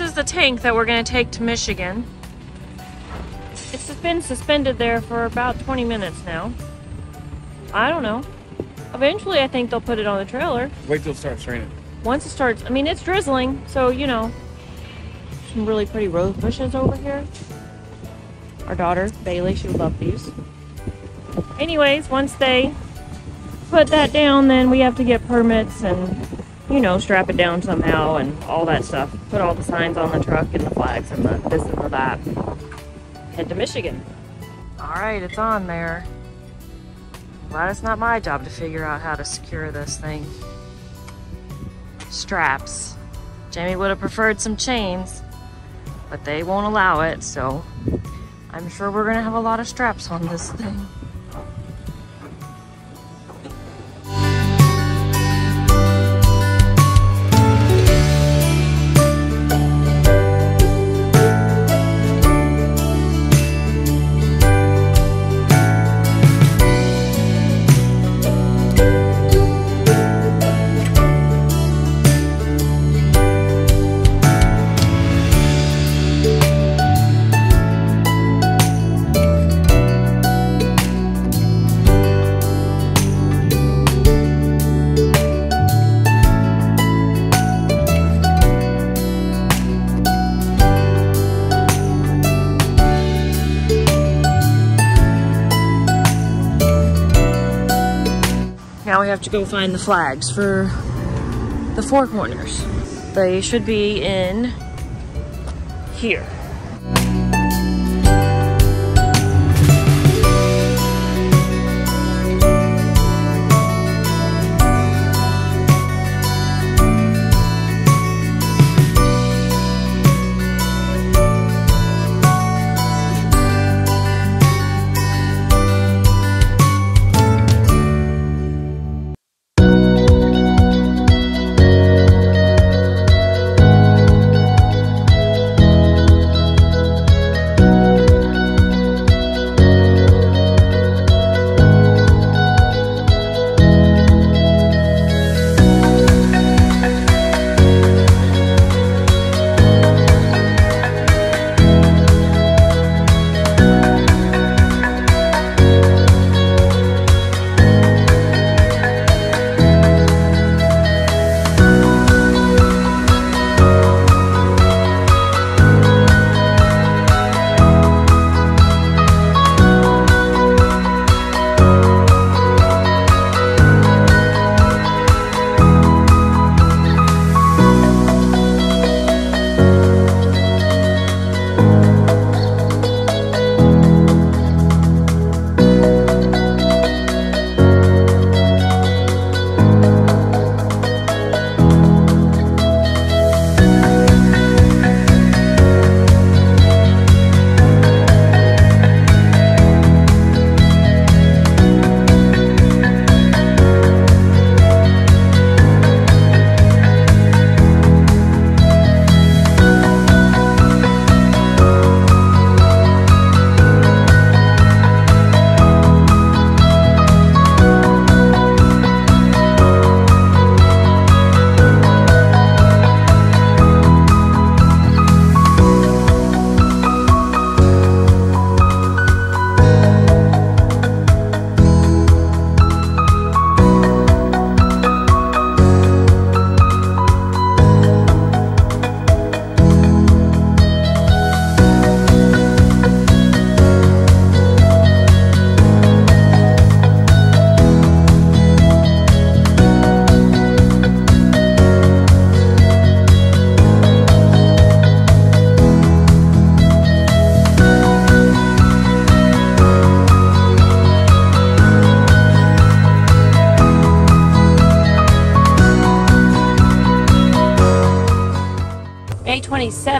the tank that we're gonna take to Michigan. It's been suspended there for about 20 minutes now. I don't know. Eventually, I think they'll put it on the trailer. Wait till it starts raining. Once it starts, I mean, it's drizzling, so you know. Some really pretty rose bushes over here. Our daughter, Bailey, she would love these. Anyways, once they put that down, then we have to get permits and, you know, strap it down somehow and all that stuff. Put all the signs on the truck and the flags and the this and the that. Head to Michigan. All right, it's on there. Glad it's not my job to figure out how to secure this thing. Straps. Jamie would have preferred some chains, but they won't allow it, so I'm sure we're gonna have a lot of straps on this thing. We have to go find the flags for the four corners. They should be in here.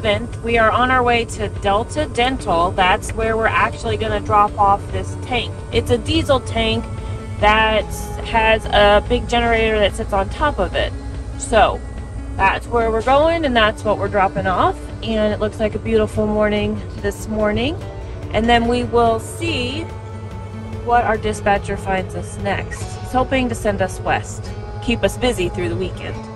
27th, we are on our way to Delta Dental. That's where we're actually going to drop off this tank. It's a diesel tank that has a big generator that sits on top of it. So that's where we're going and that's what we're dropping off. And it looks like a beautiful morning this morning. And then we will see what our dispatcher finds us next. He's hoping to send us west, keep us busy through the weekend.